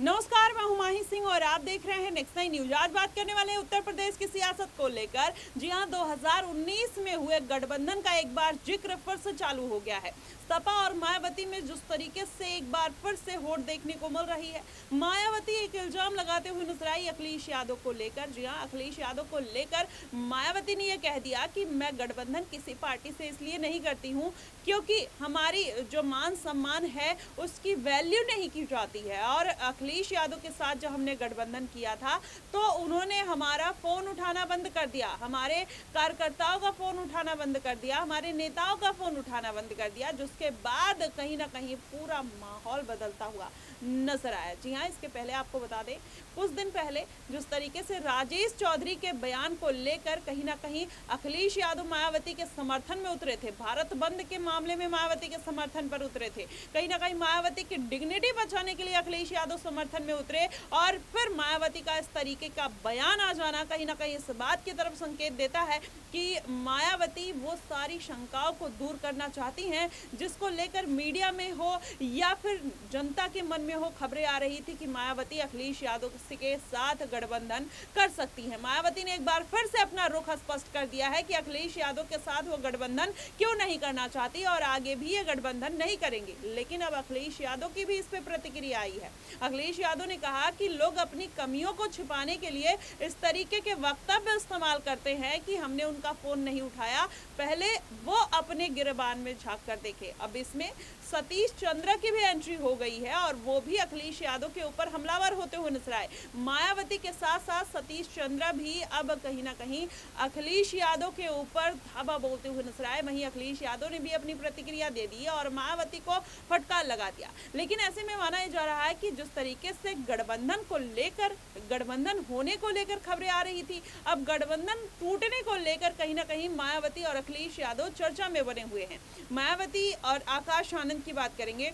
नमस्कार, मैं हुमाही सिंह और आप देख रहे हैं नेक्स्ट नाइन न्यूज़ आज बात करने वाले हैं उत्तर प्रदेश की सियासत को लेकर। जी हाँ 2019 में हुए गठबंधन का एक बार ज़िक्र फिर से चालू हो गया है। सपा और मायावती में जिस तरीके से एक बार फिर से होड़ देखने को मिल रही है, मायावती एक इल्ज़ाम लगाते हुए नज़र आई अखिलेश यादव को लेकर। जी हाँ अखिलेश यादव को लेकर मायावती ने यह कह दिया कि मैं गठबंधन किसी पार्टी से इसलिए नहीं करती हूँ क्योंकि हमारी जो मान सम्मान है, उसकी वैल्यू नहीं की जाती है। और अखिलेश यादव के साथ जब हमने गठबंधन किया था तो उन्होंने हमारा फ़ोन उठाना बंद कर दिया। हमारे कार्यकर्ताओं का फ़ोन उठाना बंद कर दिया, हमारे नेताओं का फ़ोन उठाना बंद कर दिया, जिसके बाद कहीं ना कहीं पूरा माहौल बदलता हुआ नज़र आया। जी हाँ इसके पहले आपको बता दें, कुछ दिन पहले जिस तरीके से राजेश चौधरी के बयान को लेकर कहीं ना कहीं अखिलेश यादव मायावती के समर्थन में उतरे थे, भारत बंद के मामले में मायावती के समर्थन पर उतरे थे। कहीं ना कहीं मायावती की डिग्निटी बचाने के लिए अखिलेश यादव समर्थन में उतरे और फिर मायावती का इस तरीके का बयान आ जाना कहीं ना कहीं इस बात की तरफ़ संकेत देता है कि मायावती वो सारी शंकाओं को दूर करना चाहती हैं, जिसको लेकर मीडिया में हो या फिर जनता के मन में हो खबरें आ रही थी कि मायावती अखिलेश यादव के साथ गठबंधन कर सकती है। मायावती ने एक बार फिर से अपना रुख स्पष्ट कर दिया है कि अखिलेश यादव के साथ वो गठबंधन क्यों नहीं करना चाहती और आगे भी ये गठबंधन नहीं करेंगे। लेकिन अब अखिलेश यादव की भी इस पर प्रतिक्रिया आई है। अखिलेश यादव ने कहा कि लोग अपनी कमियों को छिपाने के लिए इस तरीके के वक्तव्य इस्तेमाल करते हैं कि हमने उनका फ़ोन नहीं उठाया। पहले वो अपने गिरबान में झाँक कर देखे। अब इसमें सतीश चंद्र की भी एंट्री हो गई है और वो भी अखिलेश यादव के ऊपर हमलावर होते हुए नज़र आए। मायावती के साथ साथ सतीश चंद्र भी अब कहीं ना कहीं अखिलेश यादव के ऊपर धाबा बोलते हुए नज़र आए। वहीं अखिलेश यादव ने भी अपनी प्रतिक्रिया दे दी और मायावती को फटकार लगा दिया। लेकिन ऐसे में माना जा रहा है कि जिस तरीके से गठबंधन को लेकर, गठबंधन होने को लेकर खबरें आ रही थी। अब गठबंधन टूटने को लेकर कहीं ना कहीं मायावती और अखिलेश यादव चर्चा में बने हुए हैं। मायावती और आकाश आनंद की बात करेंगे।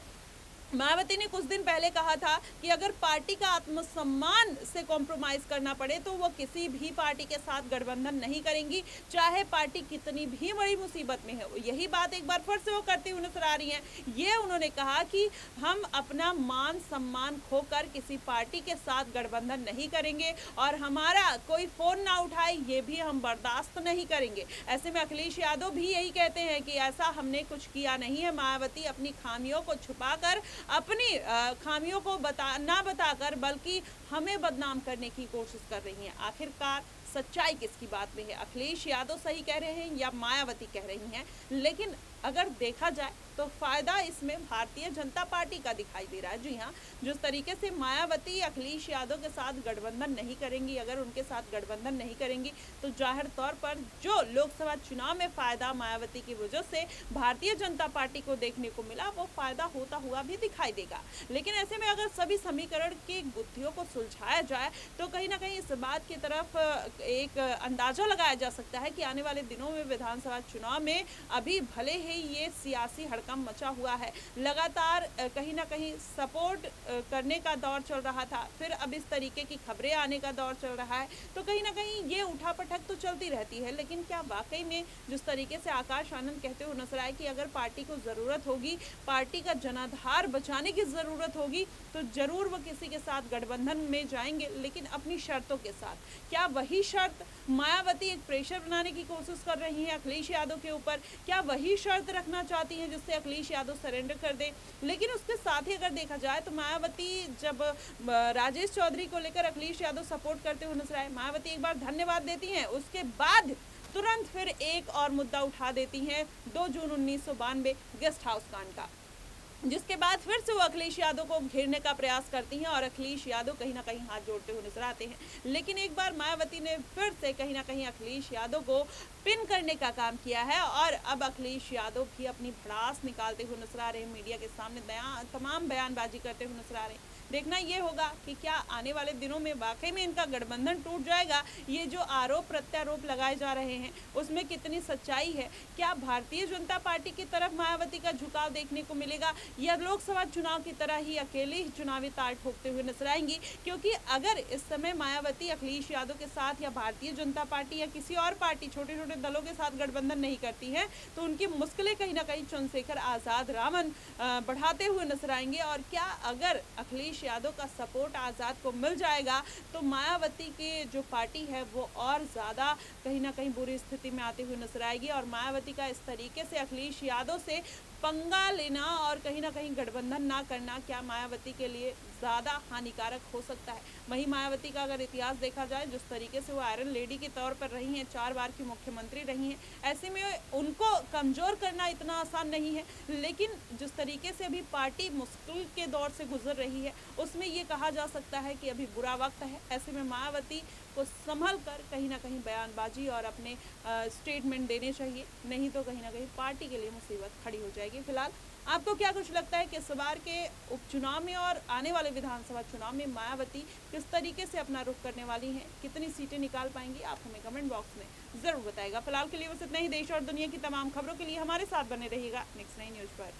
मायावती ने कुछ दिन पहले कहा था कि अगर पार्टी का आत्मसम्मान से कॉम्प्रोमाइज करना पड़े तो वो किसी भी पार्टी के साथ गठबंधन नहीं करेंगी, चाहे पार्टी कितनी भी बड़ी मुसीबत में है। यही बात एक बार फिर से वो करते हुए नज़र आ रही हैं। ये उन्होंने कहा कि हम अपना मान सम्मान खोकर किसी पार्टी के साथ गठबंधन नहीं करेंगे और हमारा कोई फ़ोन ना उठाए, ये भी हम बर्दाश्त नहीं करेंगे। ऐसे में अखिलेश यादव भी यही कहते हैं कि ऐसा हमने कुछ किया नहीं है। मायावती अपनी खामियों को छुपाकर अपनी खामियों को बता, ना बताकर, बल्कि हमें बदनाम करने की कोशिश कर रही हैं। आखिरकार सच्चाई किसकी बात में है? अखिलेश यादव सही कह रहे हैं या मायावती कह रही हैं? लेकिन अगर देखा जाए तो फ़ायदा इसमें भारतीय जनता पार्टी का दिखाई दे रहा है। जी हाँ जिस तरीके से मायावती अखिलेश यादव के साथ गठबंधन नहीं करेंगी, अगर उनके साथ गठबंधन नहीं करेंगी तो ज़ाहिर तौर पर जो लोकसभा चुनाव में फ़ायदा मायावती की वजह से भारतीय जनता पार्टी को देखने को मिला, वो फ़ायदा होता हुआ भी दिखाई देगा। लेकिन ऐसे में अगर सभी समीकरण की गुत्थियों को सुलझाया जाए तो कहीं ना कहीं इस बात की तरफ़ एक अंदाज़ा लगाया जा सकता है कि आने वाले दिनों में विधानसभा चुनाव में अभी भले ही ये सियासी हड़कम मचा हुआ है। लगातार कहीं ना कहीं सपोर्ट करने का दौर चल रहा था। फिर अब इस तरीके की खबरें आने का दौर चल रहा है। तो कहीं ना कहीं ये उठा पटक तो चलती रहती है, लेकिन क्या वाकई में जिस तरीके से आकाश आनंद कहते हुए नज़र आए कि अगर पार्टी को ज़रूरत होगी, पार्टी का जनाधार बचाने की ज़रूरत होगी तो ज़रूर वो किसी के साथ गठबंधन में जाएँगे, लेकिन अपनी शर्तों के साथ। क्या वही शर्त मायावती एक प्रेशर बनाने की कोशिश कर रही है अखिलेश यादव के ऊपर? क्या वही शर्त रखना चाहती हैं, जिससे अखिलेश यादव सरेंडर कर दे। लेकिन उसके साथ ही अगर देखा जाए तो मायावती जब राजेश चौधरी को लेकर अखिलेश यादव सपोर्ट करते हुए नज़र आए, मायावती एक बार धन्यवाद देती हैं। उसके बाद तुरंत फिर एक और मुद्दा उठा देती हैं, दो जून उन्नीस सौ बानवे, गेस्ट हाउस कांड का। जिसके बाद फिर से वो अखिलेश यादव को घेरने का प्रयास करती हैं और अखिलेश यादव कहीं ना कहीं हाथ जोड़ते हुए नज़र आते हैं। लेकिन एक बार मायावती ने फिर से कहीं ना कहीं अखिलेश यादव को पिन करने का काम किया है और अब अखिलेश यादव भी अपनी भड़ास निकालते हुए नज़र आ रहे हैं। मीडिया के सामने तमाम बयानबाजी करते हुए नज़र आ रहे हैं। देखना ये होगा कि क्या आने वाले दिनों में वाकई में इनका गठबंधन टूट जाएगा। ये जो आरोप प्रत्यारोप लगाए जा रहे हैं, उसमें कितनी सच्चाई है? क्या भारतीय जनता पार्टी की तरफ़ मायावती का झुकाव देखने को मिलेगा? या लोकसभा चुनाव की तरह ही अकेले ही चुनावी तार ठोकते हुए नज़र आएँगी? क्योंकि अगर इस समय मायावती, अखिलेश यादव के साथ या भारतीय जनता पार्टी या किसी और पार्टी छोटे छोटे दलों के साथ गठबंधन नहीं करती है तो उनकी मुश्किलें कहीं ना कहीं चंद्रशेखर आज़ाद रामन बढ़ाते हुए नज़र आएँगे। और क्या अगर अखिलेश अखिलेश यादव का सपोर्ट आज़ाद को मिल जाएगा। तो मायावती की जो पार्टी है, वो और ज़्यादा कहीं ना कहीं बुरी स्थिति में आती हुई नज़र आएगी और मायावती का इस तरीके से अखिलेश यादव से पंगा लेना और कहीं ना कहीं गठबंधन ना करना, क्या मायावती के लिए ज़्यादा हानिकारक हो सकता है। वहीं मायावती का अगर इतिहास देखा जाए, जिस तरीके से वो आयरन लेडी के तौर पर रही हैं, चार बार की मुख्यमंत्री रही हैं, ऐसे में उनको कमज़ोर करना इतना आसान नहीं है। लेकिन जिस तरीके से अभी पार्टी मुश्किल के दौर से गुजर रही है, उसमें ये कहा जा सकता है कि अभी बुरा वक्त है। ऐसे में मायावती को संभल कर कहीं ना कहीं बयानबाजी और अपने स्टेटमेंट देने चाहिए। नहीं तो कहीं ना कहीं पार्टी के लिए मुसीबत खड़ी हो जाएगी। फ़िलहाल आपको क्या कुछ लगता है कि इस बार के उपचुनाव में और आने वाले विधानसभा चुनाव में मायावती किस तरीके से अपना रुख करने वाली हैं? कितनी सीटें निकाल पाएँगी? आप हमें कमेंट बॉक्स में ज़रूर बताएगा। फ़िलहाल के लिए बस इतना ही। देश और दुनिया की तमाम खबरों के लिए हमारे साथ बने रहिएगा। नेक्स्ट नाइन न्यूज़ पर।